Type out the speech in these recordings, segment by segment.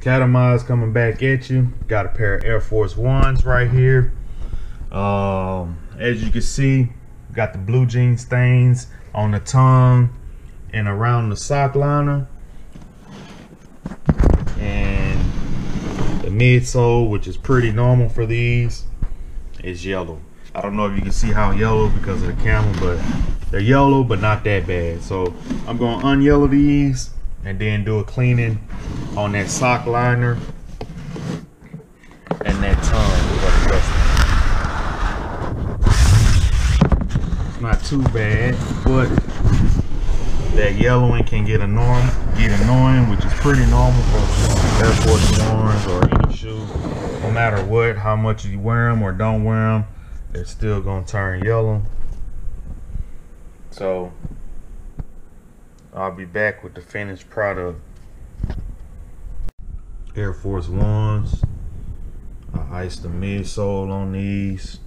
Cadimize coming back at you. Got a pair of Air Force Ones right here. Um, as you can see, got the blue jean stains on the tongue and around the sock liner. And the midsole, which is pretty normal for these, is yellow. I don't know if you can see how yellow because of the camera, but they're yellow, but not that bad. So I'm going to unyellow these and then do a cleaning on that sock liner and that tongue. It's not too bad, but that yellowing can get annoying, get annoying, which is pretty normal for Air Force Ones or any shoe. No matter what, how much you wear them or don't wear them, they're still gonna turn yellow. So I'll be back with the finished product. Air Force Ones. I iced the midsole on these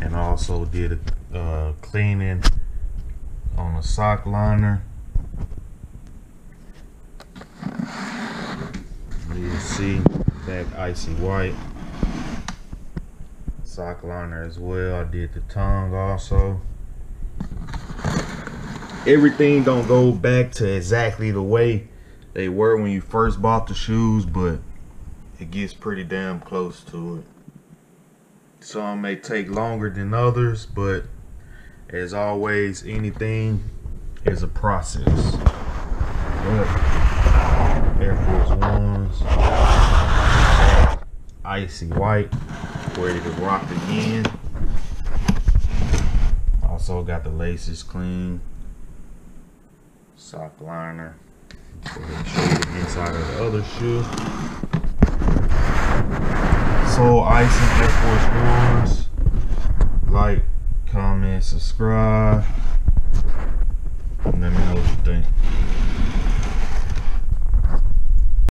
and also did a uh, cleaning on the sock liner. You see that icy white. Sock liner as well. I did the tongue also everything don't go back to exactly the way they were when you first bought the shoes, but it gets pretty damn close to it. Some may take longer than others, but as always, anything is a process. But Air Force Ones, icy white, ready to rock again. Also got the laces clean sock liner. Show you the inside of the other shoe. So ice and air force ones. Like comment subscribe. And let me know what you think.